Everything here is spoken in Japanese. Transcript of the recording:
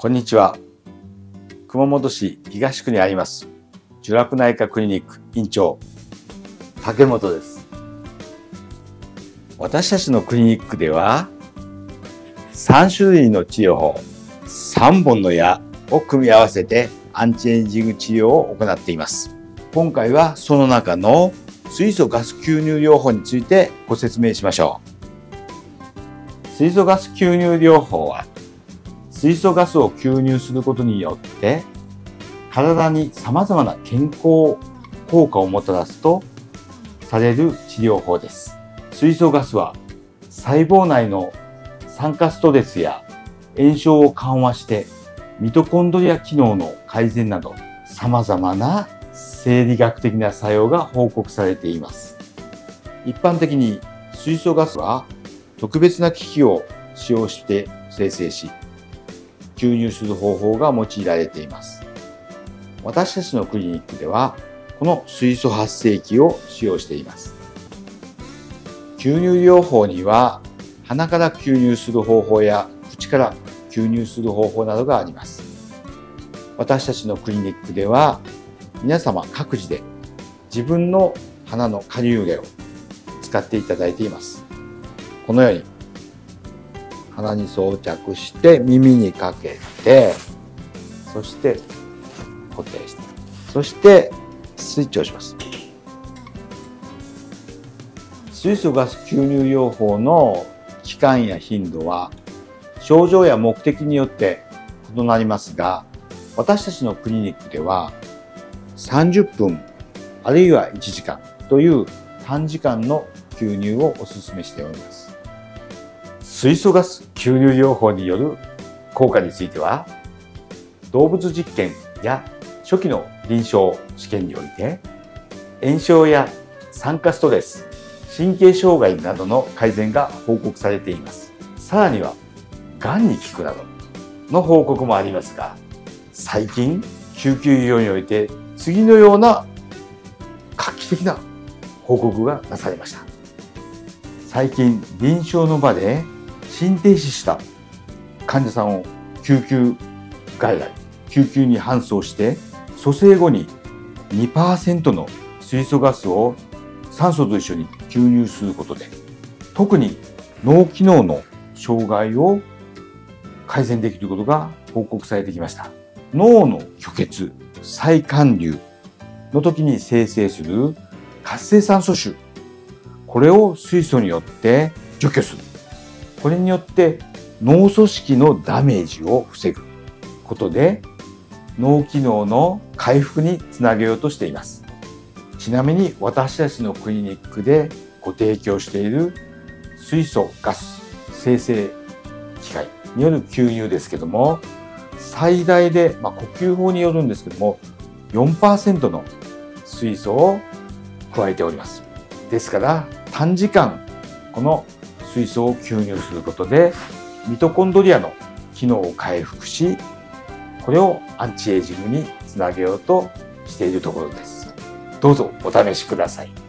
こんにちは。熊本市東区にあります、受楽内科クリニック院長、竹本です。私たちのクリニックでは、3種類の治療法、3本の矢を組み合わせてアンチエイジング治療を行っています。今回はその中の水素ガス吸入療法についてご説明しましょう。水素ガス吸入療法は水素ガスを吸入することによって体に様々な健康効果をもたらすとされる治療法です。水素ガスは細胞内の酸化ストレスや炎症を緩和してミトコンドリア機能の改善など様々な生理学的な作用が報告されています。一般的に水素ガスは特別な機器を使用して生成し吸入する方法が用いられています。私たちのクリニックでは、この水素発生器を使用しています。吸入療法には、鼻から吸入する方法や口から吸入する方法などがあります。私たちのクリニックでは、皆様各自で自分の鼻の加入毛を使っていただいています。このように鼻に装着して耳にかけてそして固定して。そしてスイッチをします。水素ガス吸入療法の期間や頻度は症状や目的によって異なりますが私たちのクリニックでは30分あるいは1時間という短時間の吸入をお勧めしております。水素ガス吸入療法による効果については動物実験や初期の臨床試験において炎症や酸化ストレス神経障害などの改善が報告されています。さらにはがんに効くなどの報告もありますが最近救急医療において次のような画期的な報告がなされました。最近臨床の場で心停止した患者さんを救急外来救急に搬送して蘇生後に2%の水素ガスを酸素と一緒に吸入することで特に脳機能の障害を改善できることが報告されてきました。脳の虚血再還流の時に生成する活性酸素種これを水素によって除去する。これによって脳組織のダメージを防ぐことで脳機能の回復につなげようとしています。ちなみに私たちのクリニックでご提供している水素ガス生成機械による吸入ですけども最大で、まあ、呼吸法によるんですけども4%の水素を加えております。ですから短時間この水素を吸入することでミトコンドリアの機能を回復しこれをアンチエイジングにつなげようとしているところです。どうぞお試しください。